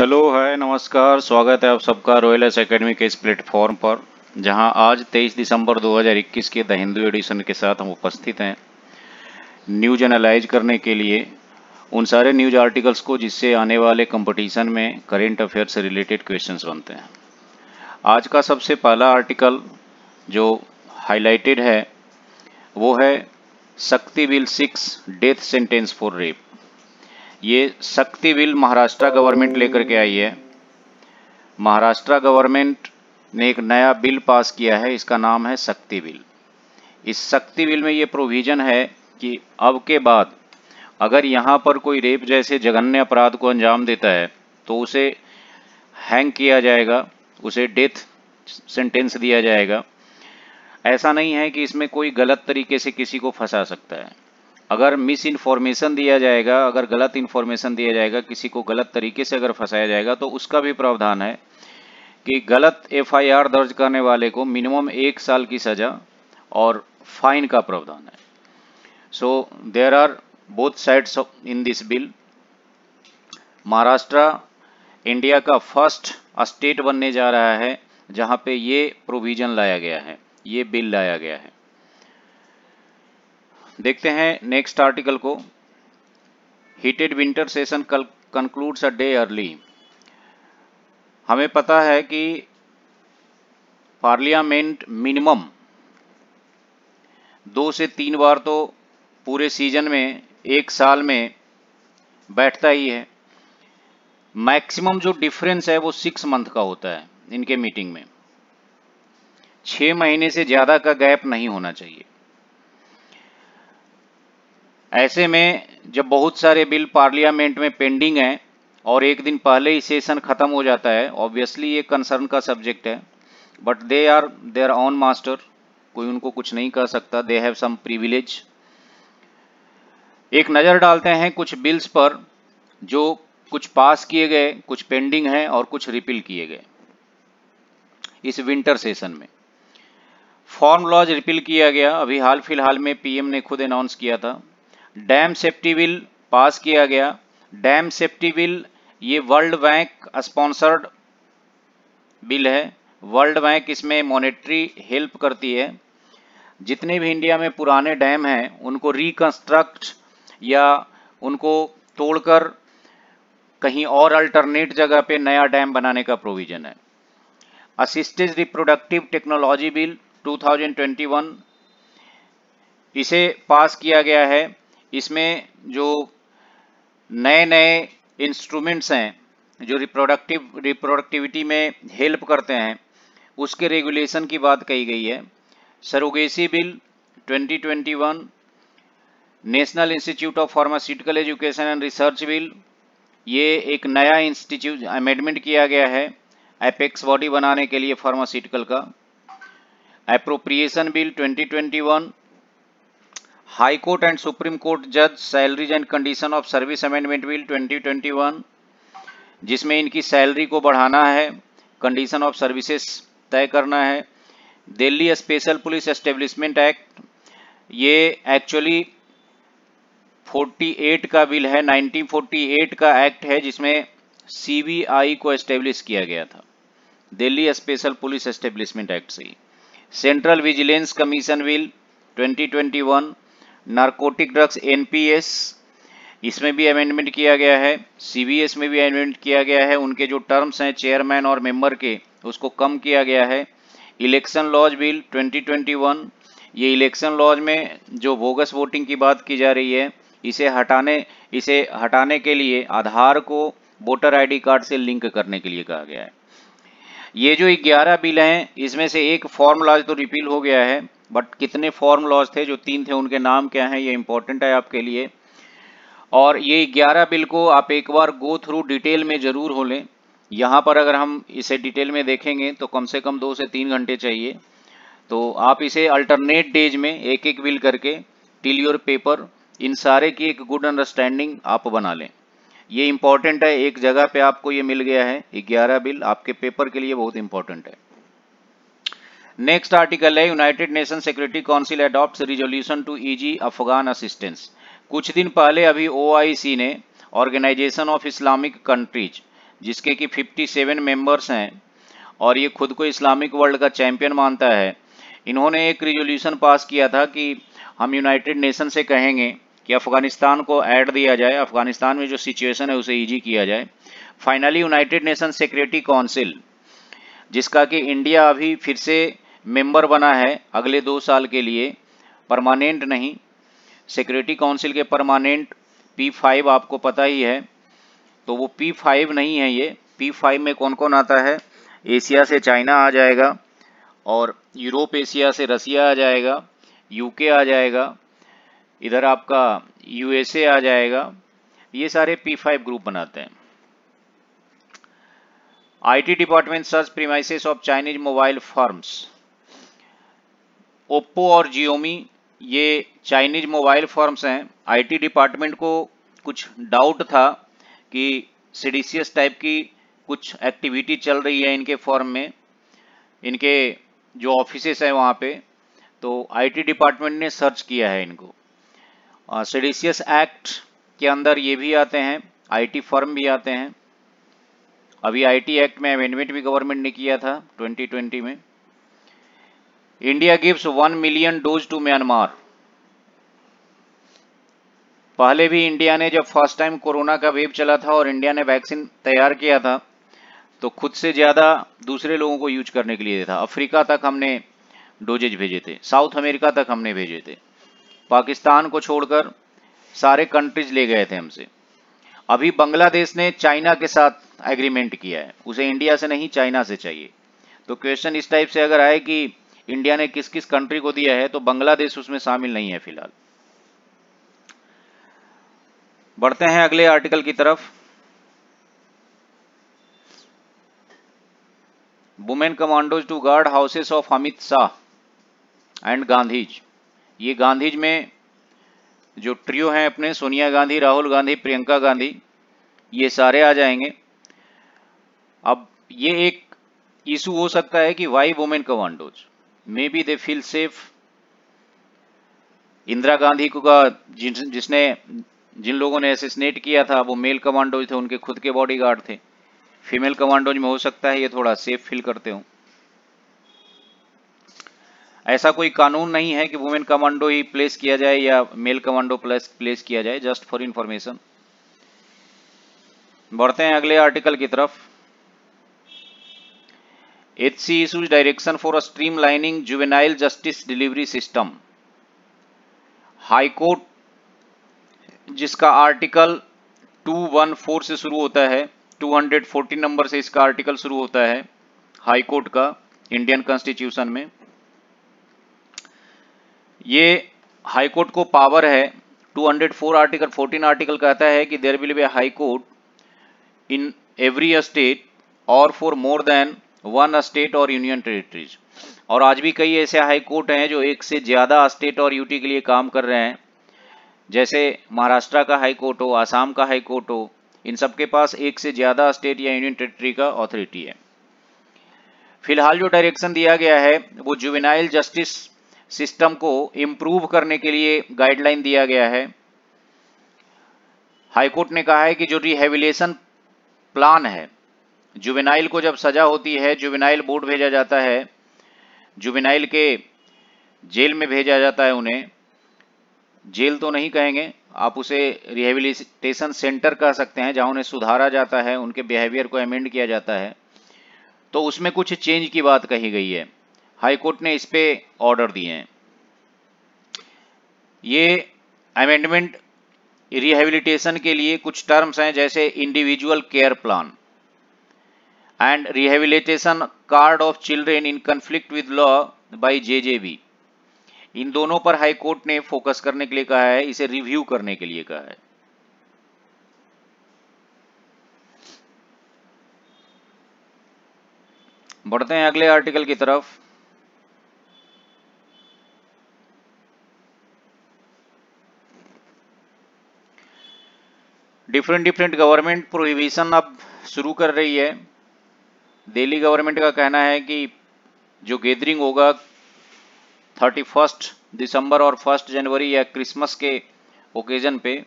Hello है नमस्कार, स्वागत है आप सबका रॉयल एस अकेडमी के इस प्लेटफॉर्म पर, जहाँ आज 23 दिसंबर 2021 के द हिंदू एडिशन के साथ हम उपस्थित हैं। न्यूज़ एनालाइज करने के लिए, उन सारे न्यूज़ आर्टिकल्स को जिससे आने वाले कंपटीशन में करेंट अफेयर से रिलेटेड क्वेश्चंस बनते हैं। आज का सबसे पहला आर्टिकल जो हाईलाइटेड है, वो है, Shakti bill six death sentence for rape ये शक्ति बिल महाराष्ट्र गवर्नमेंट लेकर के आई है। महाराष्ट्र गवर्नमेंट ने एक नया बिल पास किया है, इसका नाम है शक्ति बिल इस शक्ति बिल में ये प्रोविज़न है कि अब के बाद अगर यहाँ पर कोई रेप जैसे जघन्य अपराध को अंजाम देता है तो उसे हैंग किया जाएगा, उसे डेथ सेंटेंस दिया जाएगा। ऐसा नहीं है कि इसमें कोई गलत तरीके से किसी को फंसा सकता है। अगर मिस इन्फॉर्मेशन दिया जाएगा, अगर गलत इन्फॉर्मेशन दिया जाएगा, किसी को गलत तरीके से अगर फंसाया जाएगा तो उसका भी प्रावधान है कि गलत एफआईआर दर्ज करने वाले को मिनिमम एक साल की सजा और फाइन का प्रावधान है। So there are both sides in this bill Maharashtra India का फ़र्स्ट स्टेट बनने जा रहा है, जहाँ पे ये प्रोविज़न लाया गया है, ये बिल लाया गया है। देखते हैं नेक्स्ट आर्टिकल को। हीटेड विंटर सेशन कल कंक्लूड्स अ डे अर्ली हमें पता है कि पार्लियामेंट मिनिमम दो से तीन बार तो पूरे सीज़न में, एक साल में बैठता ही है। मैक्सिमम जो डिफरेंस है वो सिक्स मंथ का होता है इनके मीटिंग में। छह महीने से ज़्यादा का गैप नहीं होना चाहिए। ऐसे में जब बहुत सारे बिल पार्लियामेंट में पेंडिंग हैं और एक दिन पहले ही सेशन खत्म हो जाता है ऑब्वियसली ये कंसर्न का सब्जेक्ट है but they are there on master कोई उनको कुछ नहीं कर सकता दे हैव सम प्रिविलेज एक नज़र डालते हैं कुछ बिल्स पर, जो कुछ पास किए गए, कुछ पेंडिंग हैं और कुछ रिपील किए गए, इस विंटर सेशन में। फॉर्म लॉज रिपील किया गया, अभी हाल फ़िलहाल में पीएम ने खुद अनाउंस किया था। डैम सेफ्टी बिल पास किया गया। डैम सेफ्टी बिल ये वर्ल्ड बैंक स्पॉन्सर्ड बिल है। वर्ल्ड बैंक इसमें मॉनेटरी हेल्प करती है। जितने भी इंडिया में पुराने डैम हैं, उनको रिकंस्ट्रक्ट या उनको तोड़कर कहीं और अल्टरनेट जगह पे नया डैम बनाने का प्रोविज़न है। असिस्टेड रिप्रोडक्टिव टेक्नोलॉजी बिल 2021 इसे पास किया गया है। इसमें जो नए नए इंस्ट्रूमेंट्स हैं, जो रिप्रोडक्टिव रिप्रोडक्टिविटी में हेल्प करते हैं, उसके रेगुलेशन की बात कही गई है। Surrogacy bill 2021 national institute of pharmaceutical education and research bill, ये एक नया इंस्टीट्यूट अमेंडमेंट किया गया है एपेक्स बॉडी बनाने के लिए फार्मास्यूटिकल का। Appropriation bill 2021 high court and supreme court जज salaries and condition of service amendment bill 2021 जिसमें इनकी सैलरी को बढ़ाना है कंडीशन ऑफ़ सर्विसेज़ तय करना है। Delhi special police establishment act ये एक्चुअली 48 का बिल है 1948 का एक्ट है, जिसमें सीबीआई को एस्टेब्लिश किया गया था। Delhi special police establishment act से central vigilance commission bill 2021 narcotic drugs NPS इसमें भी अमेंडमेंट किया गया है सीबीएस में भी अमेंडमेंट किया गया है, उनके जो टर्म्स हैं चेयरमैन और मेंबर के, उसको कम किया गया है। इलेक्शन लॉज बिल 2021 ये इलेक्शन लॉज में जो बोगस वोटिंग की बात की जा रही है, इसे हटाने इसे हटाने के लिए आधार को वोटर आईडी कार्ड से लिंक करने के लिए कहा गया है। ये जो 11 बिल हैं, इसमें से एक फॉर्म लॉज तो रिपील हो गया है बट कितने फॉर्म लॉज थे, जो तीन थे, उनके नाम क्या हैं, ये इंपॉर्टेंट है आपके लिए। और ये ग्यारह बिल को आप एक बार गो थ्रू डिटेल में ज़रूर हो लें। यहाँ पर अगर हम इसे डिटेल में देखेंगे तो कम से कम दो से तीन घंटे चाहिए। तो आप इसे अल्टरनेट डेज़ में एक एक बिल करके टिल योर पेपर इन सारे की एक गुड अंडरस्टैंडिंग आप बना लें। ये इंपॉर्टेंट है, एक जगह पे आपको ये मिल गया है ग्यारह बिल आपके पेपर के लिए बहुत इंपॉर्टेंट है। नेक्स्ट आर्टिकल है united nation security council adopt resolution to ease Afghan assistance कुछ दिन पहले अभी ओआईसी ने ऑर्गेनाइजेशन ऑफ़ इस्लामिक कंट्रीज़ जिसके कि 57 मेंबर्स हैं, और ये खुद को इस्लामिक वर्ल्ड का चैंपियन मानता है, इन्होंने एक रिजोल्यूशन पास किया था कि हम यूनाइटेड नेशन से कहेंगे कि अफ़गानिस्तान को ऐड दिया जाए, अफ़गानिस्तान में जो सिचुएशन है उसे ईजी किया जाए। Finally united nation security council जिसका कि इंडिया अभी फिर से मेंबर बना है अगले दो साल के लिए। परमानेंट नहीं। सिक्योरिटी काउंसिल के परमानेंट पी फाइव आपको पता ही है। तो वो पी फाइव नहीं है ये। पी फाइव में कौन कौन आता है? एशिया से चाइना आ जाएगा और यूरोप एशिया से रसिया आ जाएगा यूके आ जाएगा, इधर आपका यूएसए आ जाएगा। ये सारे पी फाइव ग्रुप बनाते हैं। IT department search premises of Chinese mobile firms Oppo और जियोमी, ये चाइनीज़ मोबाइल फर्म्स हैं। आईटी डिपार्टमेंट को कुछ डाउट था कि सीडीसीएस टाइप की कुछ एक्टिविटी चल रही है इनके फॉर्म में। इनके जो ऑफिसेस हैं वहाँ पे तो आईटी डिपार्टमेंट ने सर्च किया है इनको। सीडीसीएस एक्ट के अंदर ये भी आते हैं, आईटी फर्म भी आते हैं। अभी आईटी एक्ट में अमेंडमेंट भी गवर्नमेंट ने किया था 2020 में। India gives one million dose to Myanmar पहले भी इंडिया ने जब फ़र्स्ट टाइम कोरोना का वेव चला था और इंडिया ने वैक्सीन तैयार किया था तो खुद से ज़्यादा दूसरे लोगों को यूज़ करने के लिए था। अफ्रीका तक हमने डोजेज भेजे थे। साउथ अमेरिका तक हमने भेजे थे। पाकिस्तान को छोड़कर सारे कंट्रीज़ ले गए थे हमसे। अभी बांग्लादेश ने चाइना के साथ एग्रीमेंट किया है। उसे इंडिया से नहीं, चाइना से चाहिए। तो क्वेश्चन इस टाइप से अगर आए कि इंडिया ने किस किस कंट्री को दिया है तो बांग्लादेश उसमें शामिल नहीं है फ़िलहाल। बढ़ते हैं अगले आर्टिकल की तरफ़। Women commandos to guard houses of Amit Shah and Gandhis. ये गांधीज में जो ट्रियो हैं अपने, सोनिया गांधी, राहुल गांधी, प्रियंका गांधी, ये सारे आ जाएँगे। अब ये एक इशू हो सकता है कि why women commandos be they feel safe Indira Gandhi को का जिसने, जिन लोगों ने असिस्नेट किया था, वो मेल कमांडोज थे, उनके खुद के बॉडीगार्ड थे। फीमेल कमांडोज में हो सकता है ये थोड़ा सेफ़ फील करते हो। ऐसा कोई कानून नहीं है कि वुमेन कमांडो ही प्लेस किया जाए या मेल कमांडो प्लेस प्लेस किया जाए जस्ट फॉर इंफॉर्मेशन बढ़ते हैं अगले आर्टिकल की तरफ़। C issues direction for a streamlining juvenile justice delivery system high court जिसका आर्टिकल 214 से शुरू होता है 240 नंबर से इसका आर्टिकल शुरू होता है हाई कोर्ट का इंडियन कॉन्स्टिट्यूशन में। ये हाई कोर्ट को पावर है 204 आर्टिकल 14 आर्टिकल कहता है कि there will be high court in every state और for more than one state और यूनियन टेरिटरीज। और आज भी कई ऐसे हाई कोर्ट हैं जो एक से ज़्यादा स्टेट और यूटी के लिए काम कर रहे हैं। जैसे महाराष्ट्र का हाई कोर्ट हो, आसाम का हाई कोर्ट हो, इन सबके पास एक से ज़्यादा स्टेट या यूनियन टेरिटरी का ऑथोरिटी है। फ़िलहाल जो डायरेक्शन दिया गया है, वो जुवेनाइल जस्टिस सिस्टम को इम्प्रूव करने के लिए गाइडलाइन दिया गया है। हाईकोर्ट ने कहा है कि जो रिहेबिलेशन प्लान है जुवेनाइल को जब सजा होती है, जुवेनाइल बोर्ड भेजा जाता है, जुवेनाइल के जेल में भेजा जाता है उन्हें। जेल तो नहीं कहेंगे, आप उसे रिहेबिलिटेशन सेंटर कह सकते हैं, जहाँ उन्हें सुधारा जाता है, उनके बिहेवियर को अमेंड किया जाता है। तो उसमें कुछ चेंज की बात कही गई है। हाईकोर्ट ने इस पे ऑर्डर दिए हैं। ये अमेंडमेंट रिहेबिलिटेशन के लिए कुछ टर्म्स हैं, जैसे individual care plan and rehabilitation card of children in conflict with law by JJB इन दोनों पर हाई कोर्ट ने फोकस करने के लिए कहा है, इसे रिव्यू करने के लिए कहा है। बढ़ते हैं अगले आर्टिकल की तरफ़। डिफरेंट डिफरेंट गवर्नमेंट प्रोहिबिशन अब शुरू कर रही है। दिल्ली गवर्नमेंट का कहना है कि जो गैदरिंग होगा थर्टी फ़र्स्ट दिसंबर और फ़र्स्ट जनवरी या क्रिसमस के ओकेजन पे,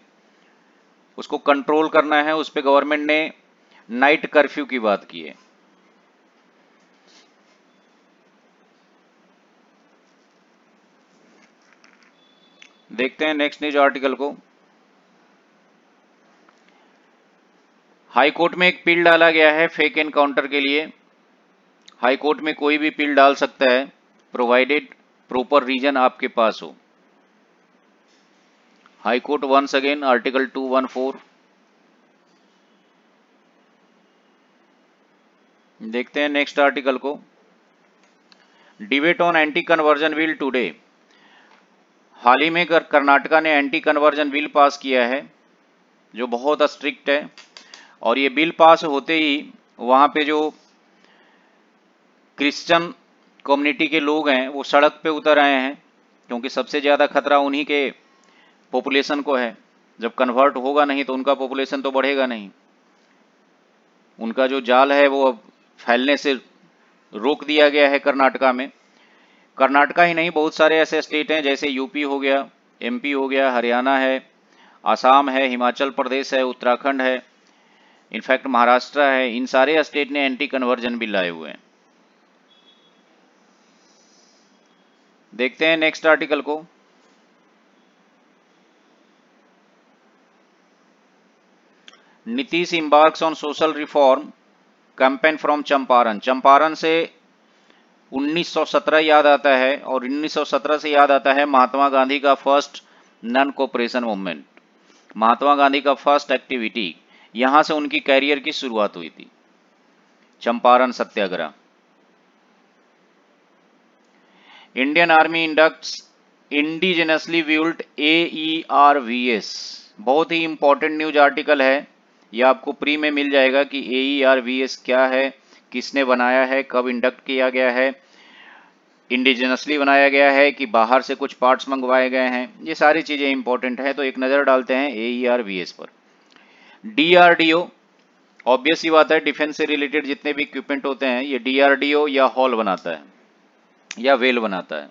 उसको कंट्रोल करना है। उस पर गवर्नमेंट ने नाइट कर्फ्यू की बात की है। देखते हैं नेक्स्ट न्यूज़ आर्टिकल को। हाई कोर्ट में एक पिल डाला गया है फेक एनकाउंटर के लिए। हाई कोर्ट में कोई भी पिल डाल सकता है। प्रोवाइडेड प्रॉपर रीजन आपके पास हो। High court once again article 214 देखते हैं नेक्स्ट आर्टिकल को। Debate on anti conversion bill today हाल ही में कर्नाटका ने एंटी कन्वर्जन बिल पास किया है, जो बहुत स्ट्रिक्ट है। और ये बिल पास होते ही वहाँ पे जो क्रिश्चियन कम्युनिटी के लोग हैं, वो सड़क पे उतर आए हैं, क्योंकि सबसे ज़्यादा खतरा उन्हीं के पॉपुलेशन को है। जब कन्वर्ट होगा नहीं तो उनका पॉपुलेशन तो बढ़ेगा नहीं। उनका जो जाल है, वो अब फैलने से रोक दिया गया है कर्नाटका में। कर्नाटका ही नहीं, बहुत सारे ऐसे स्टेट हैं, जैसे यूपी हो गया एमपी हो गया, हरियाणा है आसाम है हिमाचल प्रदेश है उत्तराखंड है। इनफैक्ट महाराष्ट्र है, इन सारे स्टेट ने एंटी कन्वर्जन बिल लाए हुए हैं। देखते हैं नेक्स्ट आर्टिकल को। Nitish embarks on social reform campaign from Champaran Champaran से 1917 याद आता है और 1917 से याद आता है महात्मा गांधी का first non cooperation movement Mahatma Gandhi का फ़र्स्ट एक्टिविटी यहाँ से उनकी कैरियर की शुरुआत हुई थी। Champaran Satyagraha. Indian army inducts indigenously built S बहुत ही इंपॉर्टेंट न्यूज़ आर्टिकल है। यह आपको प्री में मिल जाएगा कि ए आर वी एस क्या है, किसने बनाया है, कब इंडक्ट किया गया है। इंडिजिनसली बनाया गया है कि बाहर से कुछ पार्ट्स मंगवाए गए हैं। ये सारी चीज़ें इंपॉर्टेंट है तो एक नज़र डालते हैं ए आर वी एस पर। डीआरडीओ ऑब्वियस ही बात है डिफेंस से रिलेटेड जितने भी इक्विपमेंट होते हैं, ये डीआरडीओ या हॉल बनाता है, या वेल बनाता है।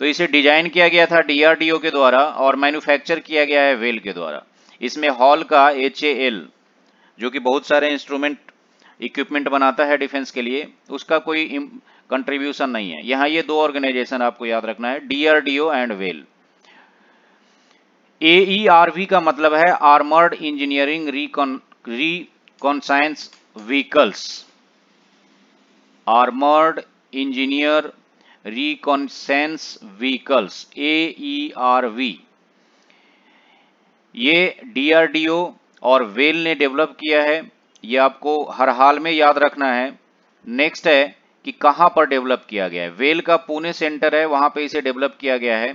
तो इसे डिज़ाइन किया गया था डीआरडीओ के द्वारा और मैन्युफैक्चर किया गया है वेल के द्वारा। इसमें हॉल का HAL जो कि बहुत सारे इंस्ट्रूमेंट इक्विपमेंट बनाता है डिफेंस के लिए, उसका कोई कंट्रीब्यूशन नहीं है। यहाँ ये दो ऑर्गेनाइजेशन आपको याद रखना है डीआरडीओ एंड वेल एईआरवी का मतलब है armoured engineering reconnaissance vehicles armoured engineer reconnaissance vehicles AERV ये डीआरडीओ और वेल ने डेवलप किया है। ये आपको हर हाल में याद रखना है। नेक्स्ट है कि कहाँ पर डेवलप किया गया है। वेल का पुणे सेंटर है, वहाँ पे इसे डेवलप किया गया है।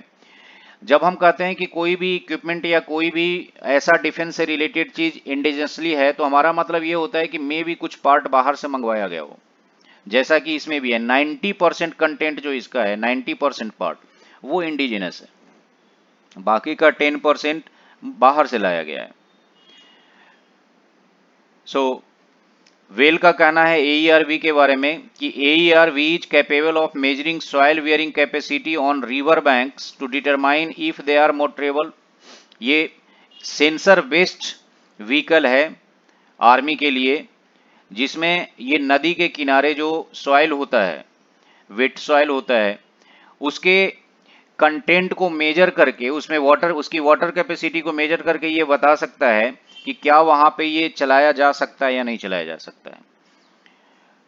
जब हम कहते हैं कि कोई भी इक्विपमेंट या कोई भी ऐसा डिफेंस से रिलेटेड चीज़ इंडिजिनसली है तो हमारा मतलब ये होता है कि मे भी कुछ पार्ट बाहर से मंगवाया गया हो। जैसा कि इसमें भी है 90 परसेंट कंटेंट जो इसका है 90 परसेंट पार्ट वो इंडिजिनस है। बाकी का 10 परसेंट बाहर से लाया गया है। सो so, वेल का कहना है एईआरवी e के बारे में कि AERV is capable of measuring soil bearing capacity on river banks to determine if they are motorable ये सेंसर बेस्ड व्हीकल है आर्मी के लिए, जिसमें ये नदी के किनारे जो सॉइल होता है वेट सॉइल होता है, उसके कंटेंट को मेजर करके, उसमें वाटर उसकी वाटर कैपेसिटी को मेजर करके ये बता सकता है कि क्या वहाँ पे ये चलाया जा सकता है या नहीं चलाया जा सकता है।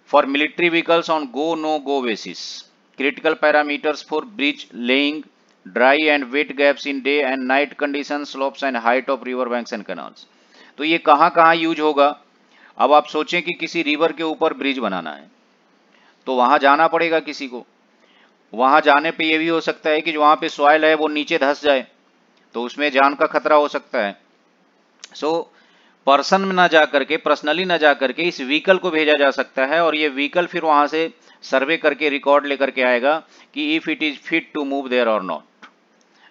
For military vehicles on go no go basis critical parameters for bridge laying dry and wet gaps in day and night condition slopes and height of river banks and canals तो ये कहाँ कहाँ यूज़ होगा? अब आप सोचें कि किसी रिवर के ऊपर ब्रिज बनाना है। तो वहाँ जाना पड़ेगा किसी को। वहाँ जाने पे ये भी हो सकता है कि जो वहाँ पे सॉइल है वो नीचे धस जाए। तो उसमें जान का खतरा हो सकता है। सो so, पर्सन में ना जा करके पर्सनली ना जा करके इस व्हीकल को भेजा जा सकता है और ये व्हीकल फिर वहाँ से सर्वे करके रिकॉर्ड लेकर के आएगा कि if it is fit to move there और not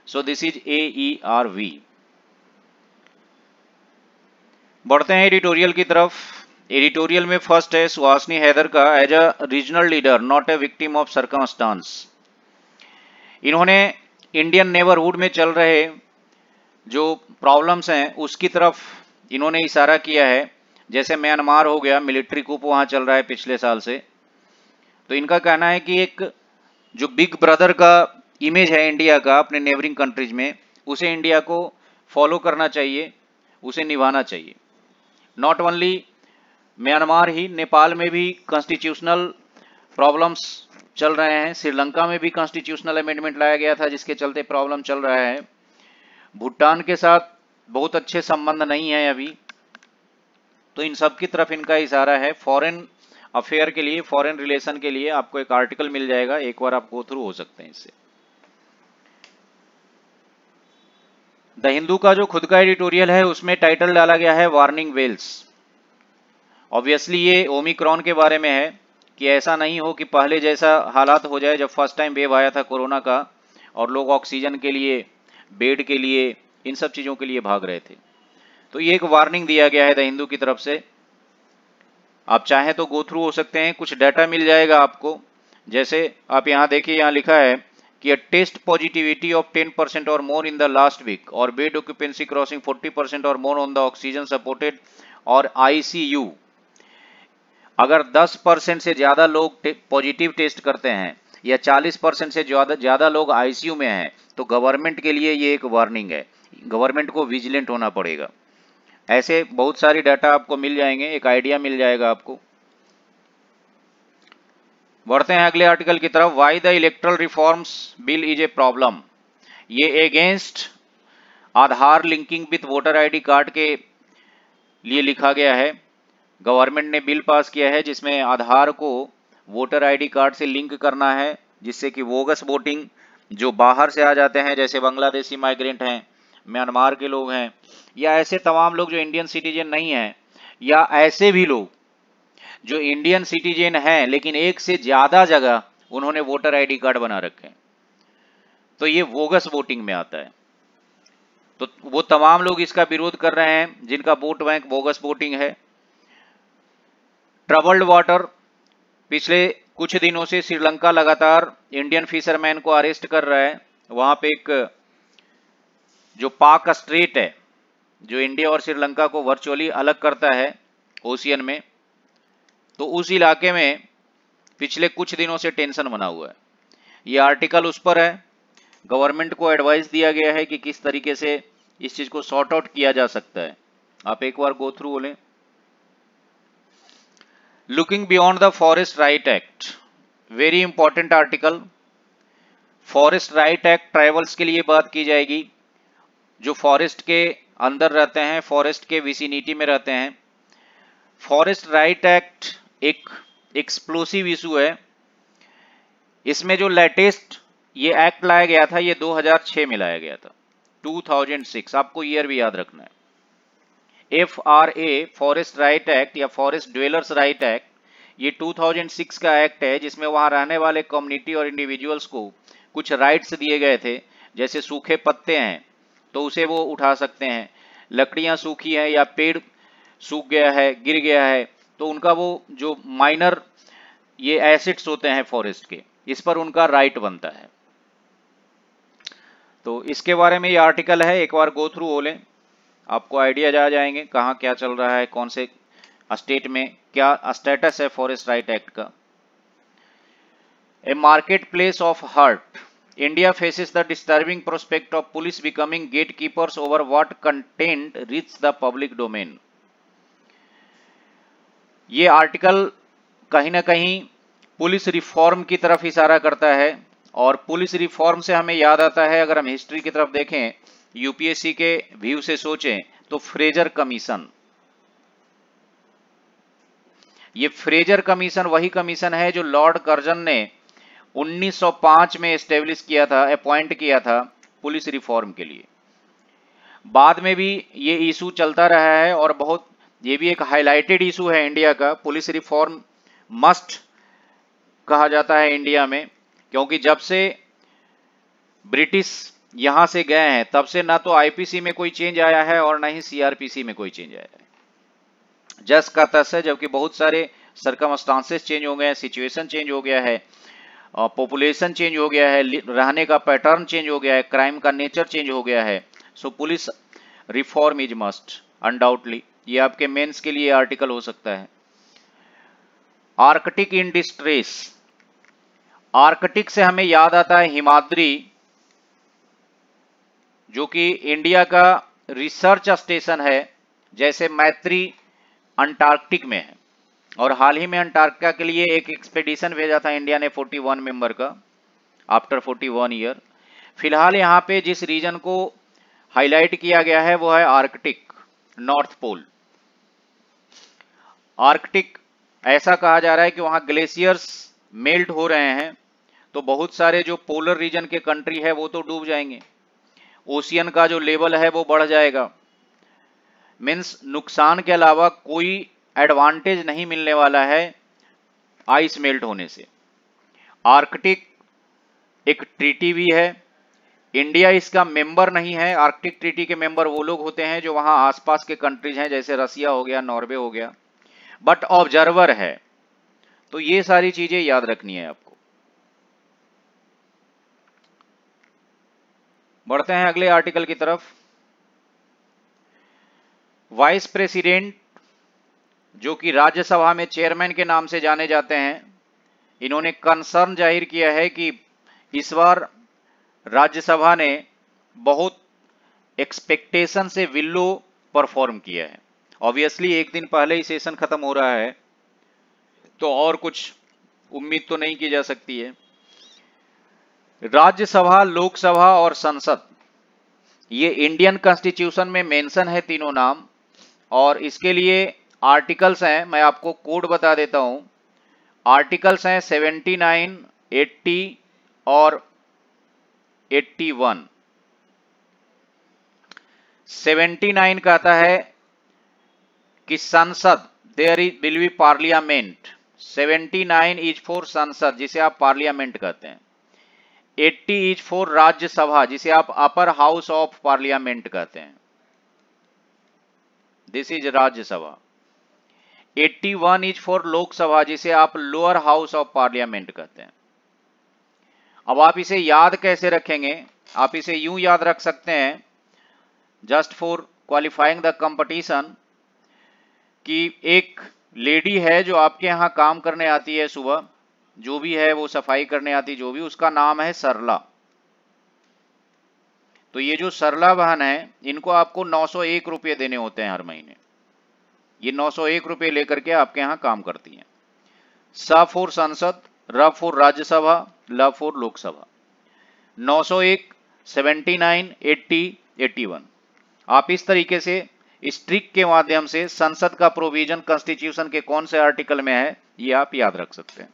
so this is A E R V बढ़ते हैं एडिटोरियल की तरफ़। एडिटोरियल में फ़र्स्ट है सुहासनी हैदर का as a regional leader not a victim of circumstance इन्होंने इंडियन नेबरहुड में चल रहे जो प्रॉब्लम्स हैं, उसकी तरफ़ इन्होंने इशारा किया है। जैसे म्यांमार हो गया मिलिट्री कूप वहाँ चल रहा है पिछले साल से। तो इनका कहना है कि एक जो बिग ब्रदर का इमेज है इंडिया का, अपने नेबरिंग कंट्रीज़ में, उसे इंडिया को फॉलो करना चाहिए, उसे निभाना चाहिए। नॉट ओनली म्यांमार ही, नेपाल में भी कॉन्स्टिट्यूशनल प्रॉब्लम्स चल रहे हैं, श्रीलंका में भी कॉन्स्टिट्यूशनल अमेंडमेंट लाया गया था, जिसके चलते प्रॉब्लम चल रहा है। भूटान के साथ बहुत अच्छे संबंध नहीं है अभी। तो इन सब की तरफ़ इनका इशारा है फॉरेन अफेयर के लिए फॉरेन रिलेशन के लिए आपको एक आर्टिकल मिल जाएगा, एक बार आप गो थ्रू हो सकते हैं इससे। द हिंदू का जो खुद का एडिटोरियल है, उसमें टाइटल डाला गया है वार्निंग वेल्स ऑब्वियसली ये ओमिक्रॉन के बारे में है, कि ऐसा नहीं हो कि पहले जैसा हालात हो जाए, जब फ़र्स्ट टाइम वेव आया था कोरोना का, और लोग ऑक्सीजन के लिए बेड के लिए, इन सब चीज़ों के लिए भाग रहे थे। तो ये एक वार्निंग दिया गया है द हिंदू की तरफ़ से। आप चाहें तो गो थ्रू हो सकते हैं, कुछ डाटा मिल जाएगा आपको। जैसे आप यहाँ देखिए, यहाँ लिखा है कि टेस्ट पॉजिटिविटी ऑफ़ 10 परसेंट और more in the last week और बेड ऑक्यूपेंसी क्रॉसिंग 40 परसेंट और more on the oxygen supported और आईसीयू अगर 10 परसेंट से ज़्यादा लोग पॉजिटिव टेस्ट करते हैं या 40 परसेंट से ज़्यादा ज़्यादा लोग आईसीयू में हैं तो गवर्नमेंट के लिए ये एक वार्निंग है। गवर्नमेंट को विजिलेंट होना पड़ेगा। ऐसे बहुत सारी डाटा आपको मिल जाएँगे, एक आइडिया मिल जाएगा आपको। बढ़ते हैं अगले आर्टिकल की तरफ़। Why the electoral reforms bill is a problem ये against Aadhaar linking with voter ID card के लिए लिखा गया है। गवर्नमेंट ने बिल पास किया है, जिसमें आधार को वोटर आईडी कार्ड से लिंक करना है, जिससे कि वोगस वोटिंग जो बाहर से आ जाते हैं, जैसे बांग्लादेशी माइग्रेंट हैं, म्यांमार के लोग हैं, या ऐसे तमाम लोग जो इंडियन सिटीजन नहीं हैं, या ऐसे भी लोग जो इंडियन सिटीजन हैं, लेकिन एक से ज़्यादा जगह उन्होंने वोटर आईडी कार्ड बना रखे हैं। तो ये वोगस वोटिंग में आता है। तो वो तमाम लोग इसका विरोध कर रहे हैं, जिनका वोट बैंक बोगस वोटिंग है। ट्रबल्ड वाटर पिछले कुछ दिनों से श्रीलंका लगातार इंडियन फिशरमैन को अरेस्ट कर रहा है। वहाँ पे एक, जो पाक स्ट्रेट है, जो इंडिया और श्रीलंका को वर्चुअली अलग करता है ओशियन में तो उस इलाके में पिछले कुछ दिनों से टेंशन बना हुआ है। ये आर्टिकल उस पर है। गवर्नमेंट को एडवाइस दिया गया है कि किस तरीके से इस चीज़ को सॉर्ट आउट किया जा सकता है। आप एक बार गो थ्रू बोलें। Looking beyond the forest right act very important article forest right act tribals के लिए बात की जाएगी। जो फॉरेस्ट के अंदर रहते हैं फॉरेस्ट के विसिनिटी में रहते हैं। फॉरेस्ट राइट एक्ट एक एक्सप्लोसिव इशू है। इसमें जो लेटेस्ट ये एक्ट लाया गया था, ये 2006 में लाया गया था। 2006 आपको ईयर भी याद रखना है। F R A forest right act या फॉरेस्ट ड्वेलर्स राइट एक्ट ये 2006 का एक्ट है, जिसमें वहाँ रहने वाले कम्युनिटी और इंडिविजुअल्स को कुछ राइट्स दिए गए थे, जैसे सूखे पत्ते हैं तो उसे वो उठा सकते हैं। लकड़ियाँ सूखी हैं या पेड़ सूख गया है, गिर गया है तो उनका वो जो माइनर ये एसिड्स होते हैं फॉरेस्ट के, इस पर उनका राइट बनता है। तो इसके बारे में ये आर्टिकल है, एक बार गो थ्रू हो लें। आपको आइडिया जा जाएँगे कहाँ क्या चल रहा है, कौन से स्टेट में क्या स्टेटस है फॉरेस्ट राइट एक्ट का a market place of hurt India faces the disturbing prospect of police becoming gatekeepers over what content reach the public domain. ये आर्टिकल कहीं ना कहीं पुलिस रिफॉर्म की तरफ़ इशारा करता है और पुलिस रिफॉर्म से हमें याद आता है, अगर हम हिस्ट्री की तरफ़ देखें यूपीएससी के व्यू से सोचें तो फ्रेजर कमीशन। ये फ्रेजर कमीशन वही कमीशन है जो लॉर्ड कर्जन ने 1905 में स्टेब्लिश किया था, अपॉइंट किया था पुलिस रिफॉर्म के लिए। बाद में भी ये इशू चलता रहा है और बहुत, ये भी एक हाईलाइटेड इशू है इंडिया का, पुलिस रिफॉर्म मस्ट कहा जाता है इंडिया में, क्योंकि जब से ब्रिटिश यहाँ से गए हैं, तब से ना तो आईपीसी में कोई चेंज आया है और ना ही सीआरपीसी में कोई चेंज आया है। जस का तस है, जबकि बहुत सारे सरकमस्टांसेस चेंज हो गए हैं सिचुएशन चेंज हो गया है पॉपुलेशन चेंज हो गया है रहने का पैटर्न चेंज हो गया है क्राइम का नेचर चेंज हो गया है। So police reform is must undoubtedly ये आपके मेंस के लिए आर्टिकल हो सकता है। आर्कटिक इन डिस्ट्रेस आर्कटिक से हमें याद आता है हिमाद्री जो कि इंडिया का रिसर्च स्टेशन है, जैसे मैत्री अंटार्कटिक में है। और हाल ही में अंटार्कटिका के लिए एक एक्सपेडिशन भेजा था इंडिया ने 41 मेंबर का आफ्टर 41 ईयर फ़िलहाल यहाँ पे जिस रीजन को हाईलाइट किया गया है, वो है आर्कटिक नॉर्थ पोल आर्कटिक ऐसा कहा जा रहा है कि वहाँ ग्लेशियर्स मेल्ट हो रहे हैं तो बहुत सारे जो पोलर रीजन के कंट्री है, वो तो डूब जाएँगे। ओशियन का जो लेवल है वो बढ़ जाएगा। मीन्स नुकसान के अलावा कोई एडवांटेज नहीं मिलने वाला है आइस मेल्ट होने से। आर्कटिक एक ट्रीटी भी है। इंडिया इसका मेंबर नहीं है। आर्कटिक ट्रीटी के मेंबर वो लोग होते हैं जो वहाँ आसपास के कंट्रीज़ हैं, जैसे रसिया हो गया, नॉर्वे हो गया। बट ऑब्जर्वर है। तो ये सारी चीज़ें याद रखनी है आपको। बढ़ते हैं अगले आर्टिकल की तरफ़। वाइस प्रेसिडेंट जो कि राज्यसभा में चेयरमैन के नाम से जाने जाते हैं, इन्होंने कंसर्न ज़ाहिर किया है कि इस बार राज्यसभा ने बहुत एक्सपेक्टेशन से विल्लो परफॉर्म किया है। ऑब्वियसली एक दिन पहले ही सेशन खत्म हो रहा है तो और कुछ उम्मीद तो नहीं की जा सकती है। राज्यसभा लोकसभा और संसद। ये इंडियन कॉन्स्टिट्यूशन में मेंशन है तीनों नाम और इसके लिए आर्टिकल्स हैं। मैं आपको कोड बता देता हूँ। आर्टिकल्स हैं 79, 80 और 81 79 कहता है कि संसद there will be parliament 79 is for संसद जिसे आप पार्लियामेंट कहते हैं। 80 इज़ फॉर राज्यसभा, जिसे आप अपर हाउस ऑफ़ पार्लियामेंट कहते हैं। This is Rajya Sabha. 81 is for Lok Sabha, जिसे आप लोअर हाउस ऑफ़ पार्लियामेंट कहते हैं। अब आप इसे याद कैसे रखेंगे? आप इसे यूँ याद रख सकते हैं just for qualifying the competition कि एक लेडी है जो आपके यहाँ काम करने आती है सुबह जो भी है वो सफ़ाई करने आती, जो भी, उसका नाम है सरला। तो ये जो सरला वाहन है, इनको आपको नौ सौ एक रुपये देने होते हैं हर महीने। ये नौ सौ एक रुपये लेकर के आपके यहाँ काम करती हैं। स फोर संसद, र फोर राज्यसभा, ल फोर लोकसभा। नौ सौ एक, seventy nine, eighty eighty one. आप इस तरीके से स्ट्रिक के माध्यम से संसद का प्रोविज़न, कॉन्स्टिट्यूशन के कौन से आर्टिकल में है, ये आप याद रख सकते हैं।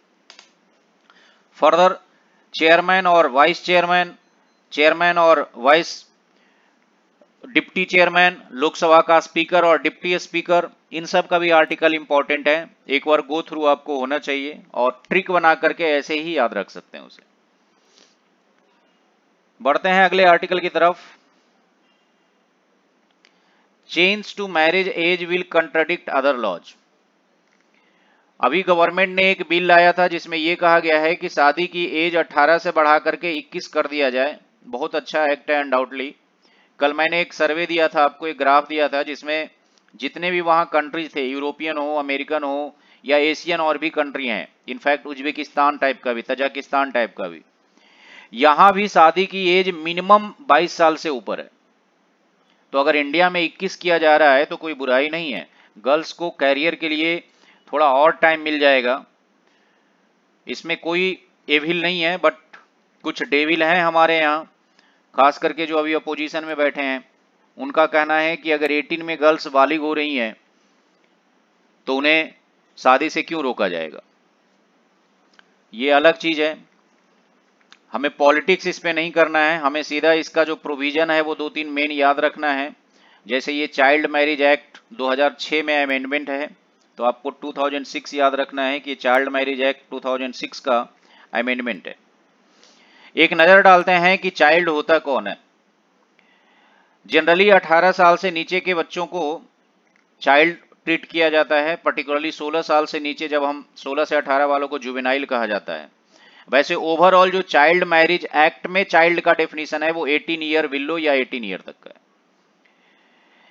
फर्दर चेयरमैन और वाइस चेयरमैन चेयरमैन और वाइस डिप्टी चेयरमैन लोकसभा का स्पीकर और डिप्टी स्पीकर इन सब का भी आर्टिकल इंपॉर्टेंट है। एक बार गो थ्रू आपको होना चाहिए और ट्रिक बना करके ऐसे ही याद रख सकते हैं उसे। बढ़ते हैं अगले आर्टिकल की तरफ़। Change to marriage age will contradict other laws अभी गवर्नमेंट ने एक बिल लाया था जिसमें यह कहा गया है कि शादी की एज 18 से बढ़ा करके 21 कर दिया जाए। बहुत अच्छा एक्ट है अनडाउटली कल मैंने एक सर्वे दिया था, आपको एक ग्राफ दिया था जिसमें जितने भी वहाँ कंट्रीज़ थे यूरोपियन हो अमेरिकन हो, या एशियन और भी कंट्री हैं इनफैक्ट उज्बेकिस्तान टाइप का भी तजाकिस्तान टाइप का भी, यहाँ भी शादी की एज मिनिमम 22 साल से ऊपर है। तो अगर इंडिया में 21 किया जा रहा है तो कोई बुराई नहीं है। गर्ल्स को कैरियर के लिए थोड़ा और टाइम मिल जाएगा। इसमें कोई एविल नहीं है बट कुछ डेविल हैं हमारे यहाँ। खास करके जो अभी अपोजिशन में बैठे हैं, उनका कहना है कि अगर 18 में गर्ल्स बालिग हो रही हैं तो उन्हें शादी से क्यों रोका जाएगा? ये अलग चीज़ है। हमें पॉलिटिक्स इस पे नहीं करना है। हमें सीधा इसका जो प्रोविज़न है, वो दो तीन मेन याद रखना है। जैसे ये चाइल्ड मैरिज एक्ट 2006 में अमेंडमेंट है। तो आपको 2006 याद रखना है कि चाइल्ड मैरिज एक्ट 2006 का अमेंडमेंट है। एक नज़र डालते हैं कि चाइल्ड होता कौन है। जनरली 18 साल से नीचे के बच्चों को चाइल्ड ट्रीट किया जाता है। पर्टिकुलरली 16 साल से नीचे जब हम 16 से 18 वालों को जुबेनाइल कहा जाता है। वैसे ओवरऑल जो चाइल्ड मैरिज एक्ट में चाइल्ड का डेफिनेशन है वो 18 ईयर विल्लो या 18 ईयर तक का है।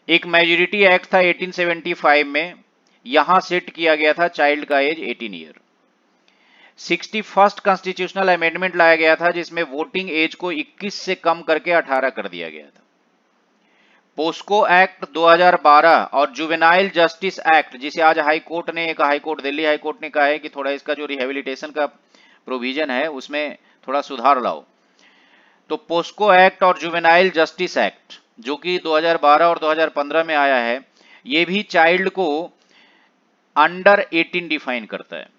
एक मेजोरिटी एक्ट था 1875 में। यहाँ सेट किया गया था चाइल्ड का age 18 year. Sixty first constitutional amendment लाया गया था, जिसमें वोटिंग एज को 21 से कम करके 18 कर दिया गया था। पोस्को एक्ट 2012 और जुवेनाइल जस्टिस एक्ट जिसे आज हाई कोर्ट ने, एक high court, Delhi high court ने कहा है कि थोड़ा इसका जो रिहेबिलिटेशन का प्रोविज़न है, उसमें थोड़ा सुधार लाओ। तो पोस्को एक्ट और जुवेनाइल जस्टिस एक्ट जो कि 2012 और 2015 में आया है, ये भी चाइल्ड को अंडर 18 डिफाइन करता है।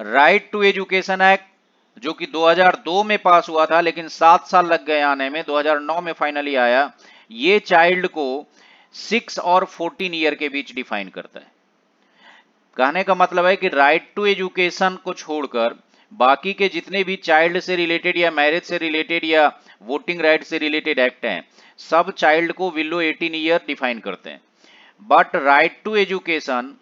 राइट टू एजुकेशन एक्ट जो कि 2002 में पास हुआ था, लेकिन सात साल लग गए आने में 2009 में फाइनली आया, ये चाइल्ड को सिक्स और फोर्टीन ईयर के बीच डिफाइन करता है। कहने का मतलब है कि राइट टू एजुकेशन को छोड़कर, बाकी के जितने भी चाइल्ड से रिलेटेड या मैरिज से रिलेटेड या वोटिंग राइट से रिलेटेड एक्ट हैं, सब चाइल्ड को विलो 18 ईयर डिफाइन करते हैं। बट राइट टू एजुकेशन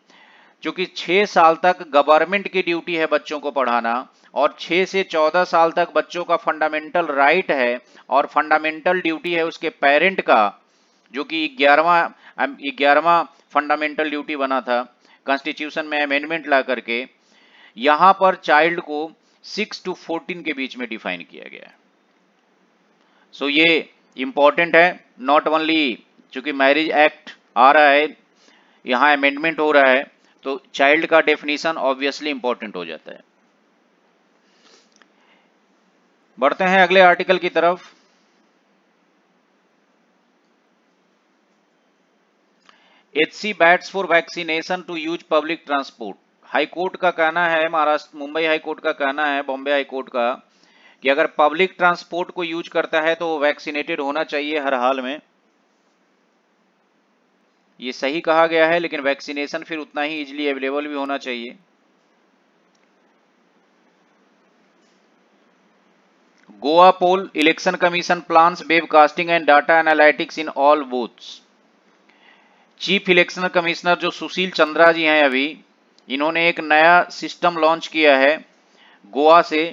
जो कि 6 साल तक गवर्नमेंट की ड्यूटी है बच्चों को पढ़ाना और 6 से 14 साल तक बच्चों का फंडामेंटल राइट है और फंडामेंटल ड्यूटी है उसके पेरेंट का जो कि ग्यारहवा ग्यारहवा फंडामेंटल ड्यूटी बना था कॉन्स्टिट्यूशन में अमेंडमेंट ला करके यहाँ पर चाइल्ड को सिक्स टू 14 के बीच में डिफाइन किया गया है। सो so, ये इंपॉर्टेंट है नॉट ओनली चूँकि मैरिज एक्ट आ रहा है यहाँ अमेंडमेंट हो रहा है तो चाइल्ड का डेफिनेशन ऑब्वियसली इंपॉर्टेंट हो जाता है। बढ़ते हैं अगले आर्टिकल की तरफ़। H C bats for vaccination to use public transport high court का कहना है, महाराष्ट्र, मुंबई हाईकोर्ट का कहना है बॉम्बे हाईकोर्ट का, कि अगर पब्लिक ट्रांसपोर्ट को यूज़ करता है तो वो वैक्सीनेटेड होना चाहिए हर हाल में। ये सही कहा गया है, लेकिन वैक्सीनेशन फिर उतना ही इजिली अवेलेबल भी होना चाहिए। Goa poll election commission plans, webcasting and data analytics in all booths chief election commissioner जो सुशील चंद्रा जी हैं अभी, इन्होंने एक नया सिस्टम लॉन्च किया है गोवा से।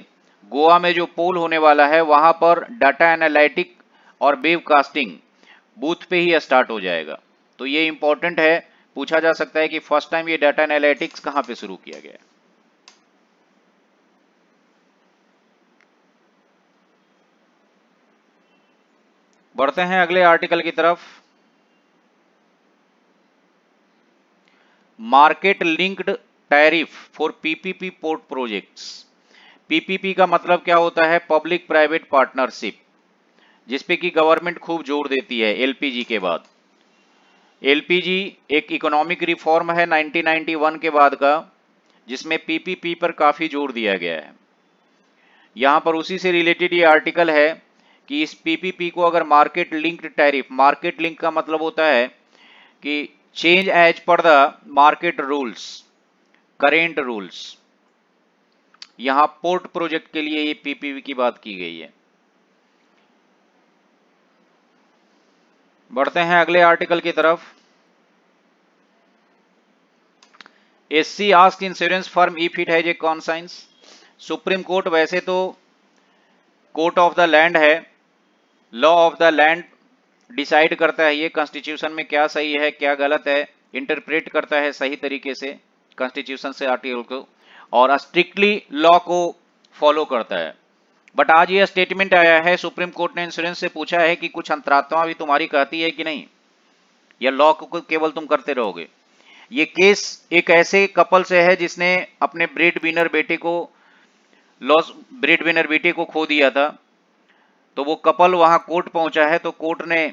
गोवा में जो पोल होने वाला है, वहाँ पर डाटा एनालिटिक और वेबकास्टिंग बूथ पे ही स्टार्ट हो जाएगा। तो ये इंपॉर्टेंट है, पूछा जा सकता है कि फ़र्स्ट टाइम ये डाटा एनालिटिक्स कहाँ पे शुरू किया गया? बढ़ते हैं अगले आर्टिकल की तरफ़। Market linked tariff for PPP port projects PPP का मतलब क्या होता है? पब्लिक प्राइवेट पार्टनरशिप जिसपे कि गवर्नमेंट खूब ज़ोर देती है एलपीजी के बाद। एलपीजी एक इकोनॉमिक रिफॉर्म है 1991 के बाद का, जिसमें पीपीपी पर काफ़ी ज़ोर दिया गया है। यहाँ पर उसी से रिलेटेड ये आर्टिकल है कि इस पीपीपी को अगर market linked tariff, market link का मतलब होता है कि change as per the market rules, current rules. यहाँ पोर्ट प्रोजेक्ट के लिए ये पीपीपी की बात की गई है। बढ़ते हैं अगले आर्टिकल की तरफ़। S C ask insurance firm if it has a conscience Supreme Court वैसे तो कोर्ट ऑफ़ द लैंड है, law of the land decide करता है ये, कॉन्स्टिट्यूशन में क्या सही है, क्या गलत है इंटरप्रेट करता है सही तरीके से, कॉन्स्टिट्यूशन से आर्टिकल को, और स्ट्रिक्टली लॉ को फॉलो करता है। बट आज ये स्टेटमेंट आया है सुप्रीम कोर्ट ने इंश्योरेंस से पूछा है कि कुछ अंतरात्मा भी तुम्हारी कहती है कि नहीं? या लॉ को केवल तुम करते रहोगे? ये केस एक ऐसे कपल से है जिसने अपने ब्रेड विनर बेटे को लॉस ब्रेड विनर बेटे को खो दिया था। तो वो कपल वहाँ कोर्ट पहुँचा है तो कोर्ट ने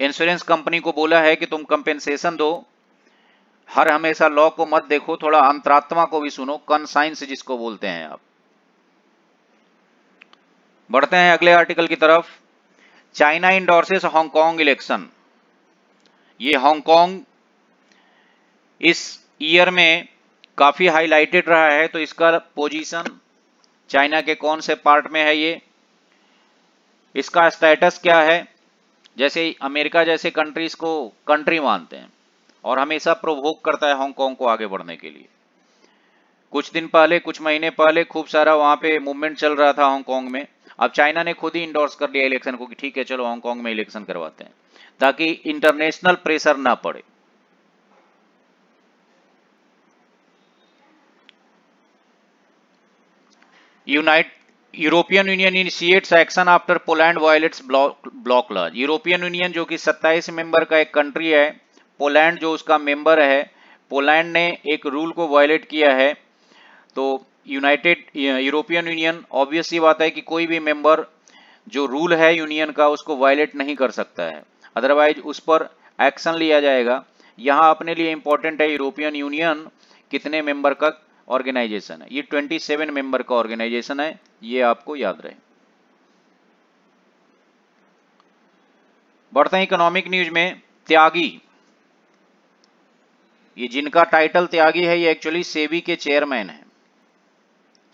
इंश्योरेंस कंपनी को बोला है कि तुम कंपेंसेशन दो। हर हमेशा लॉ को मत देखो, थोड़ा अंतरात्मा को भी सुनो कनसाइंस जिसको बोलते हैं आप। बढ़ते हैं अगले आर्टिकल की तरफ़। China endorses Hong Kong election ये हांगकांग इस ईयर में काफ़ी हाईलाइटेड रहा है तो इसका पोजीशन चाइना के कौन से पार्ट में है ये? इसका स्टेटस क्या है? जैसे अमेरिका जैसे कंट्रीज़ को कंट्री मानते हैं और हमेशा प्रोवोक करता है हांगकांग को आगे बढ़ने के लिए। कुछ दिन पहले, कुछ महीने पहले खूब सारा वहाँ पे मूवमेंट चल रहा था हांगकांग में। अब चाइना ने खुद ही इंडोर्स कर लिया इलेक्शन को कि ठीक है, चलो हांगकांग में इलेक्शन करवाते हैं, ताकि इंटरनेशनल प्रेशर ना पड़े। United European union initiates action after Poland violates bloc law European union जो कि 27 मेंबर का एक कंट्री है पोलैंड जो उसका मेंबर है पोलैंड ने एक रूल को वायलेट किया है तो यूनाइटेड यूरोपियन यूनियन ऑब्वियस बात है कि कोई भी मेंबर जो रूल है यूनियन का, उसको वायलेट नहीं कर सकता है। अदरवाइज़ उस पर एक्शन लिया जाएगा। यहाँ अपने लिए इंपॉर्टेंट है यूरोपियन यूनियन कितने मेंबर का ऑर्गेनाइजेशन है। ये 27 मेंबर का ऑर्गेनाइजेशन है। ये आपको याद रहे। बढ़ते हैं इकोनॉमिक न्यूज़ में। त्यागी। ये जिनका टाइटल त्यागी है, ये एक्चुअली सेबी के चेयरमैन है।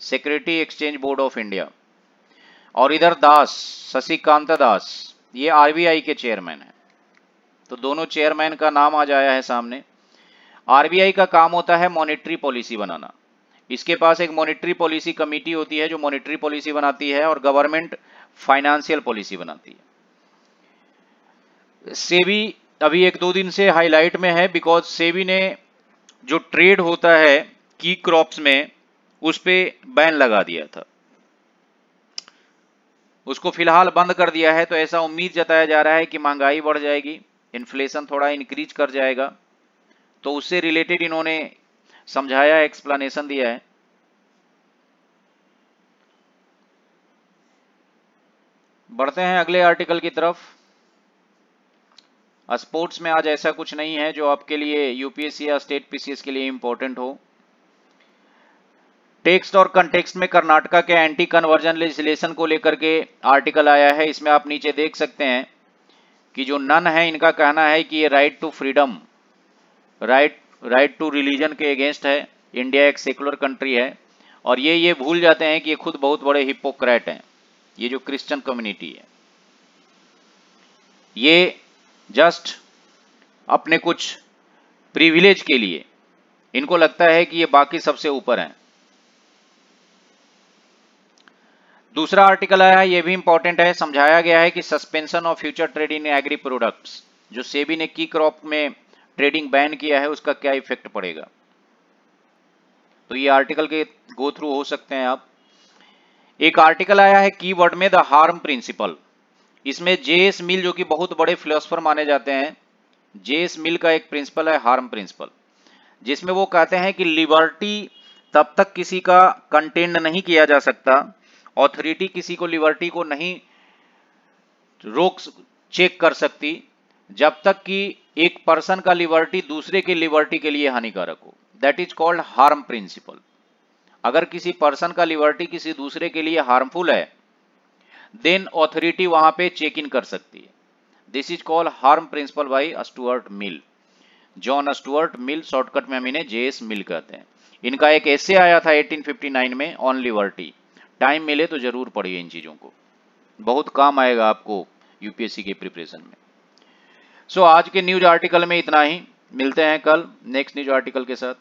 Security exchange board of India और इधर दास, शशिकांत दास, ये आरबीआई के चेयरमैन है। तो दोनों चेयरमैन का नाम आज आया है सामने। आरबीआई का काम होता है मॉनेटरी पॉलिसी बनाना। इसके पास एक मॉनेटरी पॉलिसी कमेटी होती है जो मॉनेटरी पॉलिसी बनाती है और गवर्नमेंट फाइनेंशियल पॉलिसी बनाती है। सेबी अभी एक दो दिन से हाईलाइट में है बिकॉज़ सेबी ने जो ट्रेड होता है की क्रॉप्स में उस पर बैन लगा दिया था। उसको फ़िलहाल बंद कर दिया है तो ऐसा उम्मीद जताया जा रहा है कि महँगाई बढ़ जाएगी इन्फ्लेशन थोड़ा इंक्रीज कर जाएगा। तो उससे रिलेटेड इन्होंने समझाया एक्सप्लेनेशन दिया है। बढ़ते हैं अगले आर्टिकल की तरफ़। स्पोर्ट्स में आज ऐसा कुछ नहीं है जो आपके लिए यूपीएससी या स्टेट पीसीएस के लिए इंपॉर्टेंट हो। टेक्स्ट और कंटेक्स्ट में कर्नाटका के एंटी कन्वर्जन लेजिस्लेशन को लेकर के आर्टिकल आया है, इसमें आप नीचे देख सकते हैं कि जो नन है, इनका कहना है कि ये right to freedom right right to religion के अगेंस्ट है। इंडिया एक सेकुलर कंट्री है और ये ये भूल जाते हैं कि ये खुद बहुत बड़े हिपोक्रेट हैं। ये जो क्रिश्चियन कम्युनिटी है। ये जस्ट अपने कुछ प्रिविलेज के लिए, इनको लगता है कि ये बाकी सबसे ऊपर हैं। दूसरा आर्टिकल आया है, ये भी इंपॉर्टेंट है, समझाया गया है कि suspension of future trade in agri products जो सेबी ने की क्रॉप में ट्रेडिंग बैन किया है, उसका क्या इफ़ेक्ट पड़ेगा? तो ये आर्टिकल के गो थ्रू हो सकते हैं आप। एक आर्टिकल आया है कीवर्ड में द हार्म प्रिंसिपल इसमें जेएस मिल जो कि बहुत बड़े फिलोसफर माने जाते हैं जेएस मिल का एक प्रिंसिपल है हार्म प्रिंसिपल जिसमें वो कहते हैं कि लिबर्टी तब तक किसी का कंटेंट नहीं किया जा सकता ऑथोरिटी किसी को लिबर्टी को नहीं रोक चेक कर सकती, जब तक कि एक पर्सन का लिबर्टी दूसरे की लिबर्टी के लिए हानिकारक हो। That is called harm principle अगर किसी पर्सन का लिबर्टी किसी दूसरे के लिए हार्मफुल है देन ऑथोरिटी वहाँ पे चेक इन कर सकती है। This is called harm principle by Stuart Mill John Stuart Mill shortcut में हम इन्हें जेएस मिल कहते हैं। इनका एक ऐसे आया था 1859 में ऑन लिबर्टी टाइम मिले तो ज़रूर पढ़िए इन चीज़ों को। बहुत काम आएगा आपको यूपीएससी के प्रिपरेशन में। सो so, आज के न्यूज़ आर्टिकल में इतना ही। मिलते हैं कल नेक्स्ट न्यूज़ आर्टिकल के साथ।